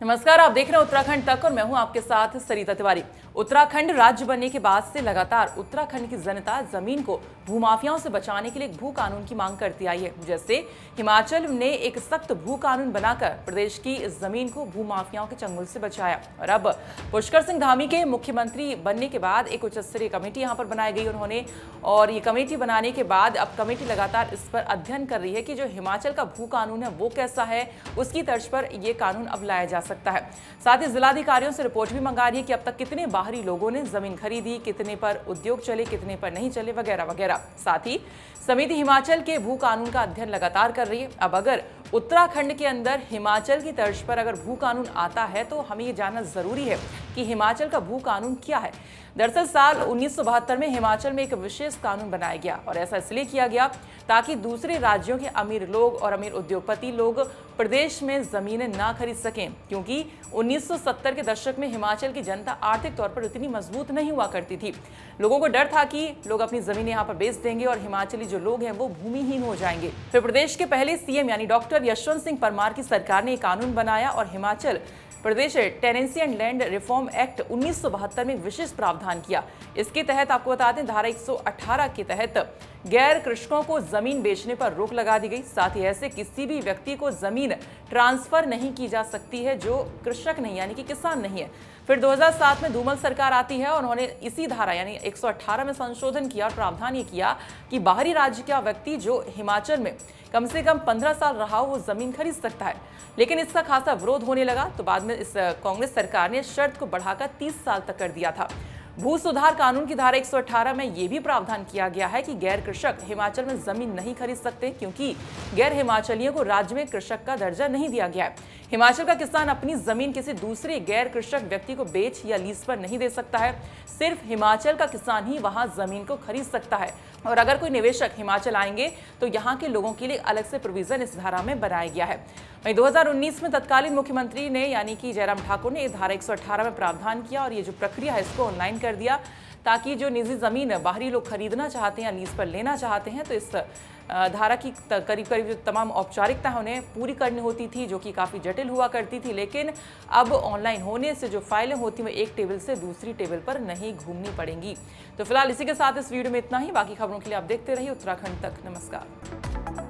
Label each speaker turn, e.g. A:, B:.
A: नमस्कार, आप देख रहे हैं उत्तराखंड तक और मैं हूँ आपके साथ सरिता तिवारी। उत्तराखंड राज्य बनने के बाद से लगातार उत्तराखंड की जनता ज़मीन को भूमाफियाओं से बचाने के लिए भू कानून की मांग करती आई है। जैसे हिमाचल ने एक सख्त भू कानून बनाकर प्रदेश की ज़मीन को भूमाफियाओं के चंगुल से बचाया और अब पुष्कर सिंह धामी के मुख्यमंत्री बनने के बाद एक उच्च स्तरीय कमेटी यहाँ पर बनाई गई उन्होंने। और ये कमेटी बनाने के बाद अब कमेटी लगातार इस पर अध्ययन कर रही है कि जो हिमाचल का भू कानून है वो कैसा है, उसकी तर्ज पर ये कानून अब लाया जा सकता है। साथ ही जिलाधिकारियों से रिपोर्ट भी मंगा रही है कि अब तक कितने बाहरी लोगों ने ज़मीन खरीदी, कितने पर उद्योग चले, कितने पर नहीं चले, वगैरह वगैरह। साथ ही समिति हिमाचल के भू कानून का अध्ययन लगातार कर रही है। अब अगर उत्तराखंड के अंदर हिमाचल की तर्ज पर अगर भू कानून आता है तो हमें ये जानना ज़रूरी है कि हिमाचल का भू कानून क्या है। दरअसल साल उन्नीस सौ बहत्तर में हिमाचल में एक विशेष कानून बनाया गया और ऐसा इसलिए किया गया ताकि दूसरे राज्यों के अमीर लोग और अमीर उद्योगपति लोग प्रदेश में जमीनें ना खरीद सकें, क्योंकि 1970 के दशक में हिमाचल की जनता आर्थिक तौर पर इतनी मज़बूत नहीं हुआ करती थी। लोगों को डर था कि लोग अपनी जमीनें यहाँ पर बेच देंगे और हिमाचली जो लोग हैं वो भूमिहीन हो जाएँगे। फिर प्रदेश के पहले सीएम यानी डॉक्टर यशवंत सिंह परमार की सरकार ने एक कानून बनाया और Himachal Pradesh tenancy and land reform act उन्नीस सौ बहत्तर में विशेष प्रावधान किया। इसके तहत आपको बता दें धारा 118 के तहत गैर कृषकों को ज़मीन बेचने पर रोक लगा दी गई। साथ ही ऐसे किसी भी व्यक्ति को ज़मीन ट्रांसफ़र नहीं की जा सकती है, जो कृषक नहीं, यानी कि किसान नहीं है। फिर 2007 में धूमल सरकार आती है और उन्होंने इसी धारा, यानी 118 में संशोधन किया और प्रावधान ये किया कि बाहरी राज्य का व्यक्ति जो हिमाचल में कम से कम 15 साल रहा हो, वो ज़मीन खरीद सकता है। लेकिन इसका खासा विरोध होने लगा तो बाद में इस कांग्रेस सरकार ने शर्त को बढ़ाकर 30 साल तक कर दिया था। भू सुधार कानून की धारा 118 में यह भी प्रावधान किया गया है कि गैर कृषक हिमाचल में ज़मीन नहीं खरीद सकते, क्योंकि गैर हिमाचलियों को राज्य में कृषक का दर्जा नहीं दिया गया है। हिमाचल का किसान अपनी ज़मीन किसी दूसरे गैर कृषक व्यक्ति को बेच या लीज पर नहीं दे सकता है। सिर्फ़ हिमाचल का किसान ही वहाँ ज़मीन को खरीद सकता है। और अगर कोई निवेशक हिमाचल आएँगे तो यहाँ के लोगों के लिए अलग से प्रोविज़न इस धारा में बनाया गया है। वहीं 2019 में तत्कालीन मुख्यमंत्री ने, यानी कि जयराम ठाकुर ने धारा 118 में प्रावधान किया और ये जो प्रक्रिया है, इसको ऑनलाइन कर दिया ताकि जो निजी ज़मीन बाहरी लोग खरीदना चाहते हैं लीज पर लेना चाहते हैं तो इस धारा की करीब करीब जो तमाम औपचारिकता है उन्हें पूरी करनी होती थी, जो कि काफ़ी जटिल हुआ करती थी। लेकिन अब ऑनलाइन होने से जो फाइलें होती हैं एक टेबल से दूसरी टेबल पर नहीं घूमनी पड़ेंगी। तो फ़िलहाल इसी के साथ इस वीडियो में इतना ही। बाकी खबरों के लिए आप देखते रहिए उत्तराखंड तक। नमस्कार।